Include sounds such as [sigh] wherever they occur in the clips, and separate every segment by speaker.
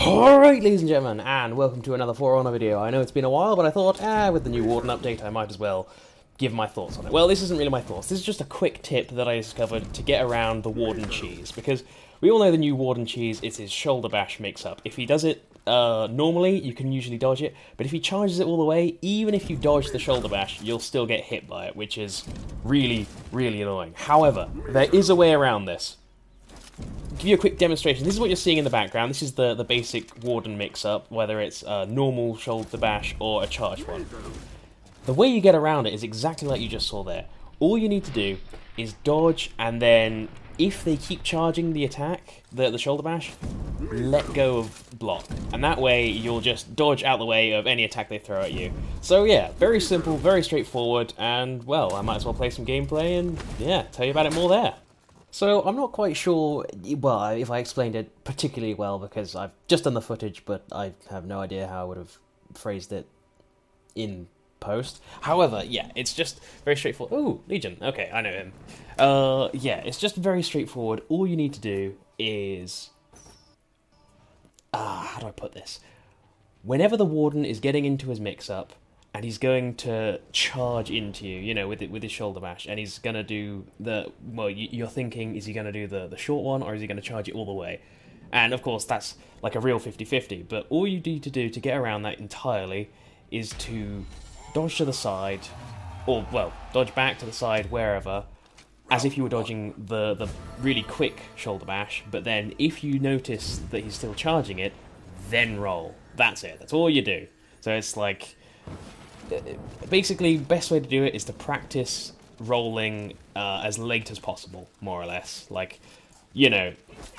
Speaker 1: Alright, ladies and gentlemen, and welcome to another For Honor video. I know it's been a while, but I thought, ah, with the new Warden update, I might as well give my thoughts on it. Well, this isn't really my thoughts. This is just a quick tip that I discovered to get around the Warden cheese, because we all know the new Warden cheese is his shoulder bash mix-up. If he does it uh, normally, you can usually dodge it, but if he charges it all the way, even if you dodge the shoulder bash, you'll still get hit by it, which is really, really annoying. However, there is a way around this give you a quick demonstration. This is what you're seeing in the background. This is the, the basic Warden mix-up, whether it's a normal shoulder bash or a charged one. The way you get around it is exactly like you just saw there. All you need to do is dodge, and then if they keep charging the attack, the, the shoulder bash, let go of block. And that way you'll just dodge out the way of any attack they throw at you. So yeah, very simple, very straightforward, and well, I might as well play some gameplay and yeah, tell you about it more there. So I'm not quite sure, well, if I explained it particularly well because I've just done the footage, but I have no idea how I would have phrased it in post. However, yeah, it's just very straightforward. Ooh, Legion. Okay, I know him. Uh, yeah, it's just very straightforward. All you need to do is, ah, how do I put this? Whenever the warden is getting into his mix-up, and he's going to charge into you, you know, with it with his shoulder bash, and he's gonna do the well. You're thinking, is he gonna do the the short one, or is he gonna charge it all the way? And of course, that's like a real 50-50. But all you need to do to get around that entirely is to dodge to the side, or well, dodge back to the side wherever, as if you were dodging the the really quick shoulder bash. But then, if you notice that he's still charging it, then roll. That's it. That's all you do. So it's like basically, best way to do it is to practice rolling uh, as late as possible, more or less. Like, you know,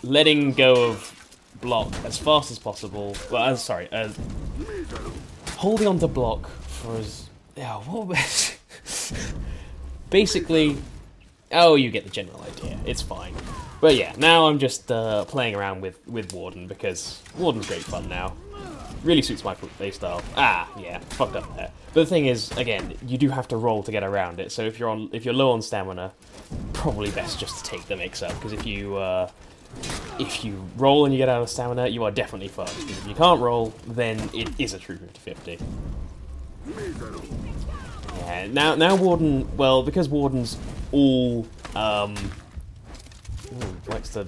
Speaker 1: letting go of block as fast as possible. Well, uh, sorry, uh, holding on to block for as yeah. What? [laughs] basically, oh, you get the general idea. It's fine. But yeah, now I'm just uh, playing around with with Warden because Warden's great fun now. Really suits my playstyle. Ah, yeah, fucked up there. But the thing is, again, you do have to roll to get around it. So if you're on, if you're low on stamina, probably best just to take the mix up because if you uh, if you roll and you get out of stamina, you are definitely fucked. If you can't roll, then it is a true 50-50. Yeah, now now Warden, well, because Warden's all um, ooh, likes to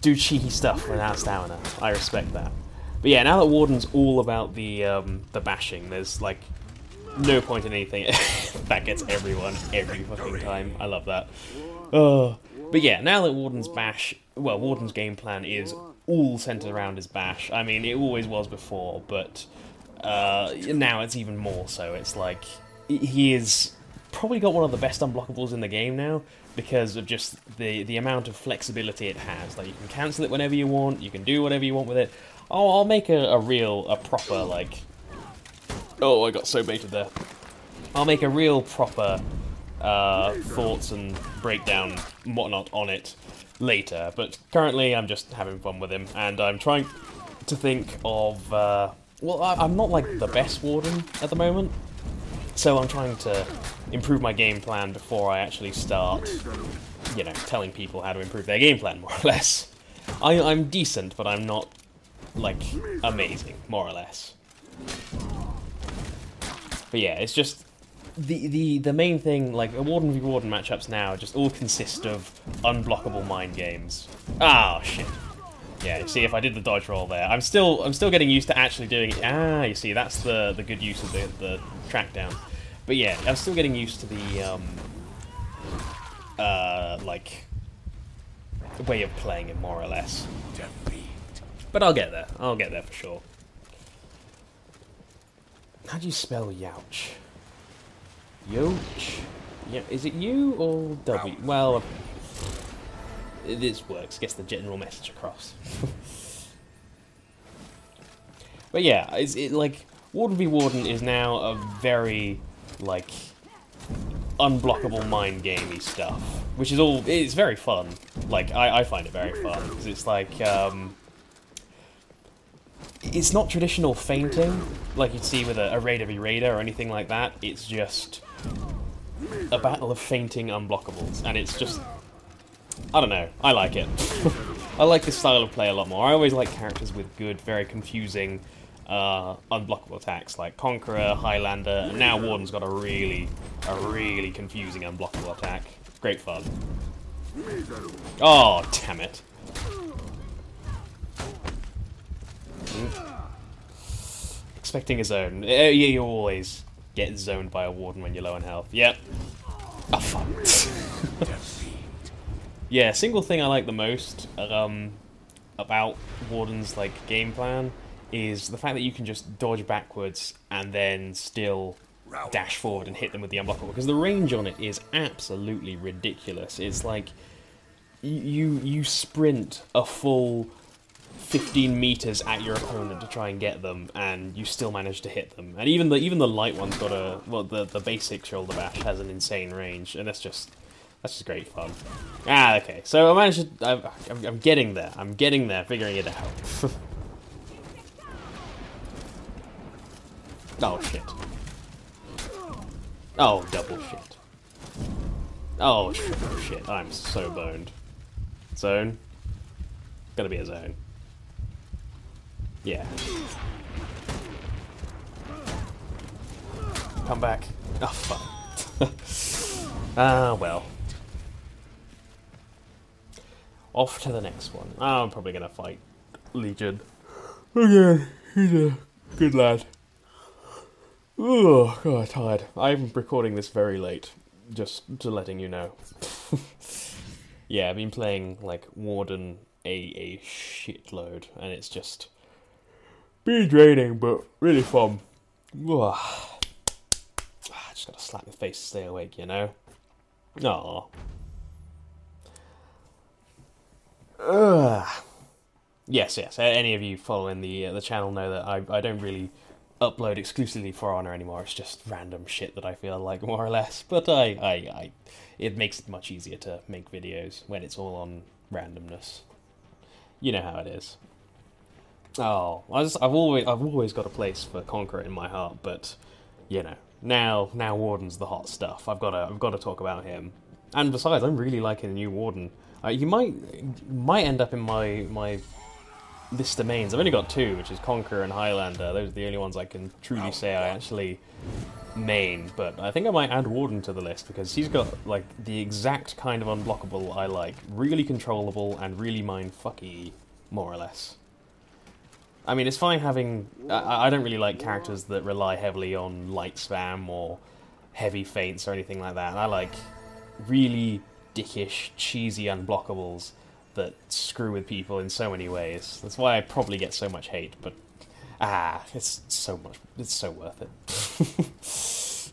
Speaker 1: do cheeky stuff without stamina. I respect that. But yeah, now that Warden's all about the um, the bashing, there's like no point in anything. [laughs] that gets everyone every fucking time. I love that. But yeah, now that Warden's bash, well, Warden's game plan is all centered around his bash. I mean, it always was before, but uh, now it's even more so. It's like he is probably got one of the best unblockables in the game now because of just the the amount of flexibility it has. Like you can cancel it whenever you want, you can do whatever you want with it. Oh, I'll make a, a real, a proper, like... Oh, I got so baited there. I'll make a real proper uh, thoughts and breakdown and whatnot on it later, but currently I'm just having fun with him, and I'm trying to think of... Uh, well, I'm not, like, the best Warden at the moment, so I'm trying to improve my game plan before I actually start, you know, telling people how to improve their game plan, more or less. I, I'm decent, but I'm not like, amazing, more or less. But yeah, it's just the the the main thing. Like Warden v Warden matchups now just all consist of unblockable mind games. Oh shit. Yeah, see if I did the dodge roll there. I'm still I'm still getting used to actually doing it. Ah, you see that's the the good use of the the track down. But yeah, I'm still getting used to the um uh like way of playing it more or less. But I'll get there. I'll get there for sure. How do you spell Youch? Youch? Yeah, is it U or W? Well, this works. Gets the general message across. [laughs] but yeah, is it like Warden v Warden is now a very like unblockable mind gamey stuff, which is all it's very fun. Like I, I find it very fun because it's like um, it's not traditional feinting, like you'd see with a, a Raider v Raider or anything like that. It's just a battle of feinting unblockables, and it's just... I don't know, I like it. [laughs] I like this style of play a lot more. I always like characters with good, very confusing, uh, unblockable attacks, like Conqueror, Highlander, and now Warden's got a really, a really confusing unblockable attack. Great fun. Oh, damn it. Expecting a zone. Uh, yeah, you always get zoned by a warden when you're low on health. Yep. Oh, fuck. [laughs] yeah, single thing I like the most um, about Warden's like game plan is the fact that you can just dodge backwards and then still dash forward and hit them with the unblockable because the range on it is absolutely ridiculous. It's like you you sprint a full 15 meters at your opponent to try and get them, and you still manage to hit them. And even the even the light one's got a well, the the basic shoulder bash has an insane range, and that's just that's just great fun. Ah, okay. So I managed to. I'm, I'm getting there. I'm getting there, figuring it out. [laughs] oh shit. Oh, double shit. Oh, shit. I'm so boned. Zone. Gonna be a zone. Yeah. Come back. Oh, fuck. [laughs] ah, well. Off to the next one. Oh, I'm probably gonna fight Legion. Okay, he's a good lad. Oh, God, tired. I'm recording this very late, just to letting you know. [laughs] yeah, I've been playing, like, Warden a, a shitload, and it's just be draining, but really fun. Ugh. I Just gotta slap my face to stay awake, you know? Ugh. Yes, yes. Any of you following the uh, the channel know that I I don't really upload exclusively for Honor anymore. It's just random shit that I feel like more or less. But I I, I it makes it much easier to make videos when it's all on randomness. You know how it is. Oh, I just, I've always I've always got a place for Conqueror in my heart, but you know now now Warden's the hot stuff. I've got to I've got to talk about him. And besides, I'm really liking the new Warden. Uh, you might might end up in my my list of mains. I've only got two, which is Conqueror and Highlander. Those are the only ones I can truly say I actually main. But I think I might add Warden to the list because he's got like the exact kind of unblockable I like. Really controllable and really mind fucky, more or less. I mean, it's fine having... I, I don't really like characters that rely heavily on light spam or heavy feints or anything like that. I like really dickish, cheesy unblockables that screw with people in so many ways. That's why I probably get so much hate, but ah, it's so much, it's so worth it.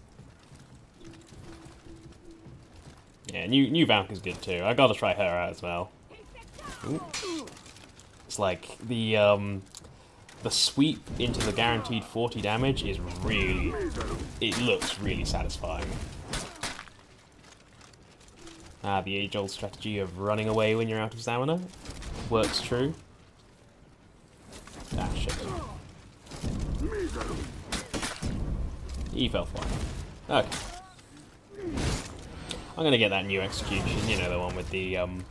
Speaker 1: [laughs] yeah, new new Valk is good too. I gotta try her out as well. Ooh. It's like the um, the sweep into the guaranteed 40 damage is really... It looks really satisfying. Ah, the age-old strategy of running away when you're out of stamina works true. Ah, shit. He fell. Okay. I'm gonna get that new execution, you know, the one with the, um...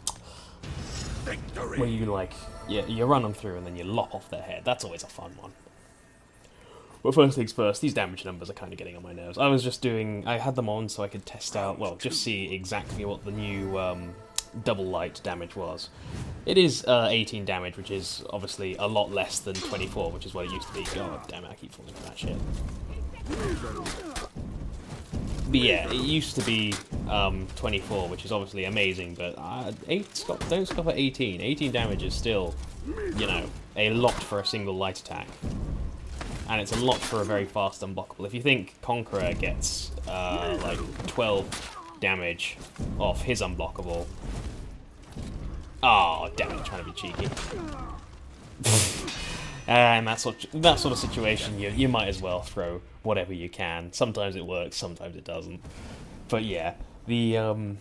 Speaker 1: Victory. Where you, like, you, you run them through and then you lop off their head. That's always a fun one. But first things first, these damage numbers are kind of getting on my nerves. I was just doing... I had them on so I could test out... Well, just see exactly what the new um, double light damage was. It is uh, 18 damage, which is obviously a lot less than 24, which is what it used to be. God damn it, I keep falling for that shit. But yeah, it used to be um, 24, which is obviously amazing, but uh, eight stop, don't stop at 18. 18 damage is still, you know, a lot for a single light attack. And it's a lot for a very fast unblockable. If you think Conqueror gets, uh, like, 12 damage off his unblockable... Oh, damn it, trying to be cheeky. [laughs] and that sort, of, that sort of situation, you, you might as well throw whatever you can. Sometimes it works, sometimes it doesn't. But yeah, the um,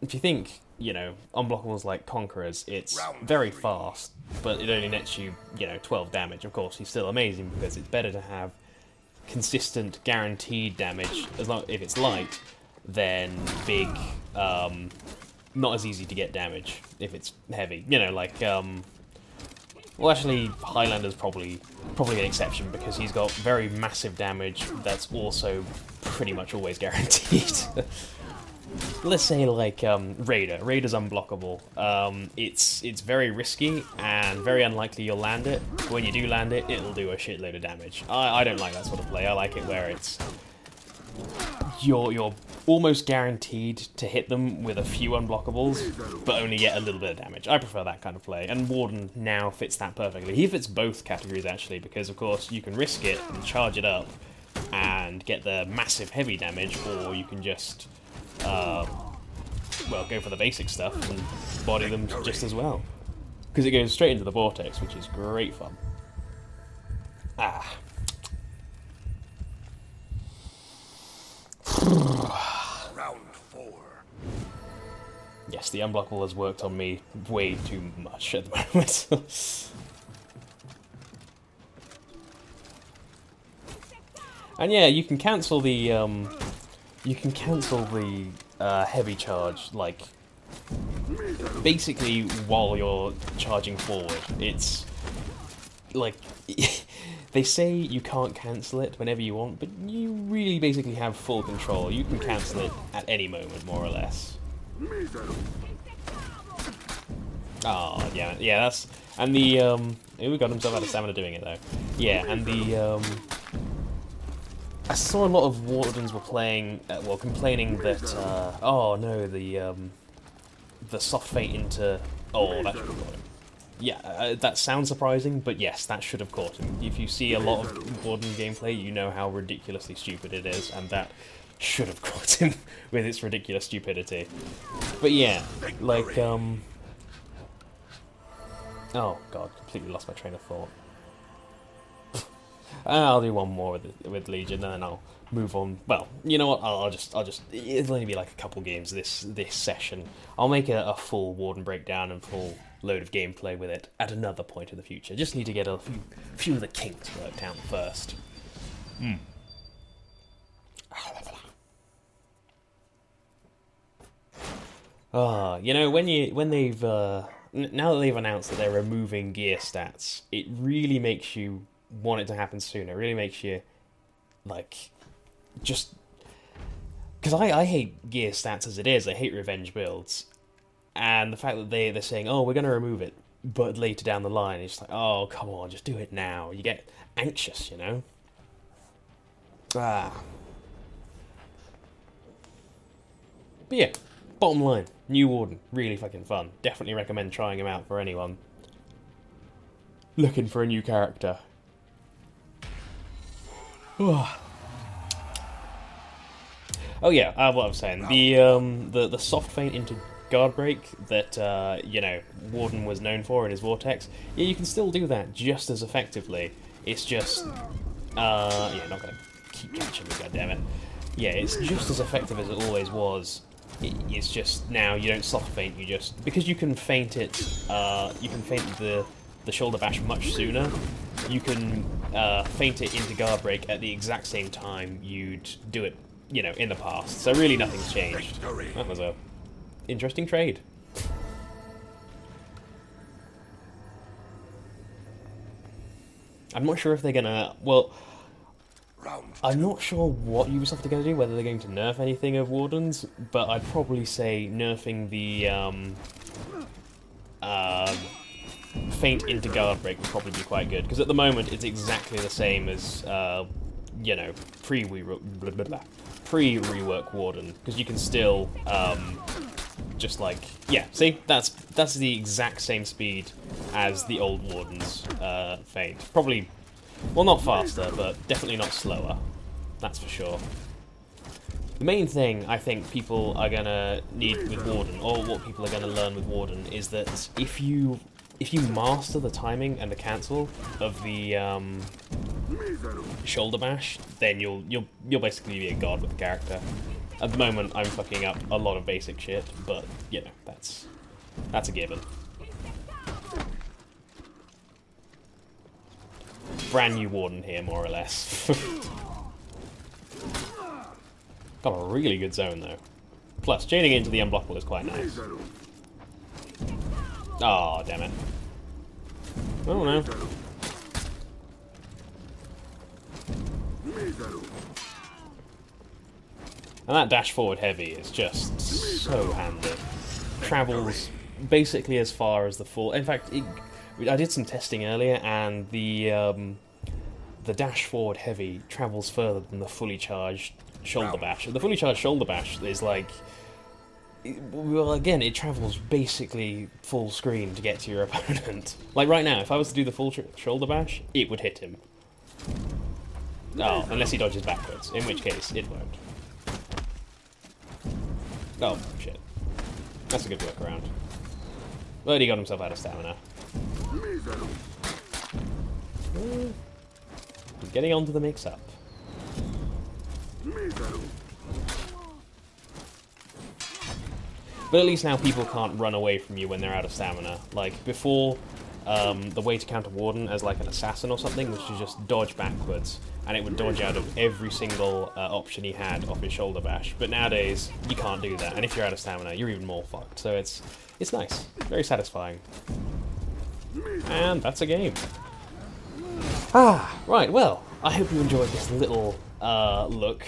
Speaker 1: if you think you know unblockables like Conquerors, it's very fast, but it only nets you you know 12 damage. Of course, he's still amazing because it's better to have consistent, guaranteed damage as long if it's light than big um, not as easy to get damage if it's heavy. You know, like um, well, actually, Highlander's probably probably an exception because he's got very massive damage that's also pretty much always [laughs] guaranteed. Let's say like um, Raider. Raider's unblockable. Um, it's it's very risky and very unlikely you'll land it. When you do land it, it'll do a shitload of damage. I, I don't like that sort of play. I like it where it's you're you're almost guaranteed to hit them with a few unblockables, but only get a little bit of damage. I prefer that kind of play, and Warden now fits that perfectly. He fits both categories actually, because of course you can risk it and charge it up and get the massive heavy damage, or you can just uh, well go for the basic stuff and body them just as well. Because it goes straight into the vortex, which is great fun. Ah. The unblockable has worked on me way too much at the moment. [laughs] and yeah, you can cancel the um, you can cancel the uh, heavy charge like basically while you're charging forward. It's like [laughs] they say you can't cancel it whenever you want, but you really basically have full control. You can cancel it at any moment, more or less. Oh, yeah, yeah, that's... And the, um... Ooh, got himself out of stamina doing it, though. Yeah, and the, um... I saw a lot of Wardens were playing, uh, well, complaining that, uh... Oh, no, the, um... The soft feint into... Oh, that should have got him. Yeah, uh, that sounds surprising, but yes, that should have caught him. If you see a lot of Warden gameplay, you know how ridiculously stupid it is, and that should have [laughs] caught him with its ridiculous stupidity. But yeah, like, um... Oh, God, completely lost my train of thought. [laughs] I'll do one more with, with Legion, and then I'll move on. Well, you know what? I'll, I'll, just, I'll just. It'll only be like a couple games this this session. I'll make a, a, full Warden breakdown and full load of gameplay with it at another point in the future. Just need to get a few, few of the kinks worked out first. Hmm. Ah, you know when you when they've uh, now that they've announced that they're removing gear stats, it really makes you want it to happen sooner. It really makes you like just because I I hate gear stats as it is. I hate revenge builds, and the fact that they they're saying oh we're gonna remove it, but later down the line it's like oh come on just do it now. You get anxious, you know. Ah. But yeah, bottom line, New Warden, really fucking fun. Definitely recommend trying him out for anyone looking for a new character. [sighs] oh yeah, uh, what I'm saying, the um, the the soft feint into guard break that uh, you know Warden was known for in his vortex. Yeah, you can still do that just as effectively. It's just uh, yeah, not gonna keep catching me, goddammit. Yeah, it's just as effective as it always was it's just now you don't soft feint. you just because you can feint it. Uh, you can feint the the shoulder bash much sooner. You can uh, feint it into guard break at the exact same time you'd do it, you know, in the past. So really, nothing's changed. That was a interesting trade. I'm not sure if they're gonna. Well, I'm not sure what Ubisoft are going to do, whether they're going to nerf anything of Wardens, but I'd probably say nerfing the um, uh, feint into guard break would probably be quite good, because at the moment it's exactly the same as, uh, you know, pre-rework pre -rework Warden, because you can still um, just like, yeah, see, that's that's the exact same speed as the old Warden's uh, feint. Probably well, not faster, but definitely not slower. That's for sure. The main thing I think people are gonna need with Warden, or what people are gonna learn with Warden, is that if you if you master the timing and the cancel of the um, shoulder bash, then you'll you'll you'll basically be a god with the character. At the moment, I'm fucking up a lot of basic shit, but you know that's that's a given. Brand new warden here, more or less. [laughs] Got a really good zone, though. Plus, chaining into the unblockable is quite nice. Oh, damn it. Oh no. And that dash forward heavy is just so handy. Travels basically as far as the full. In fact, it, I did some testing earlier, and the um, the dash forward heavy travels further than the fully charged shoulder bash. The fully charged shoulder bash is like. Well, again, it travels basically full screen to get to your [laughs] opponent. Like right now, if I was to do the full shoulder bash, it would hit him. Oh, unless he dodges backwards, in which case it won't. Oh, shit. That's a good workaround. But he got himself out of stamina. He's getting onto the mix-up. But at least now people can't run away from you when they're out of stamina. Like, before, um, the way to counter Warden as like an assassin or something was to just dodge backwards, and it would dodge out of every single uh, option he had off his shoulder bash. But nowadays, you can't do that, and if you're out of stamina, you're even more fucked. So it's it's nice, very satisfying. And that's a game. Ah, right, well, I hope you enjoyed this little uh, look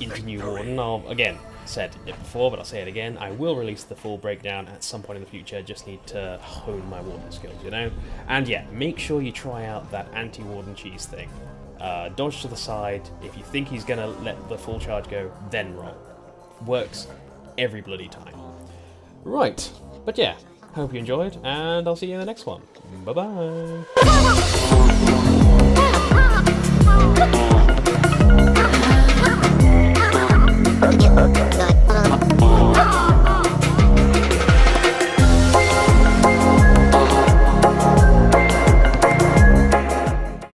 Speaker 1: into New Warden. I'll, again, said it before, but I'll say it again. I will release the full breakdown at some point in the future. Just need to hone my warden skills, you know? And yeah, make sure you try out that anti-warden cheese thing. Uh, dodge to the side. If you think he's going to let the full charge go, then roll. Works every bloody time. Right, but yeah, Hope you enjoyed, and I'll see you in the next one. Bye bye.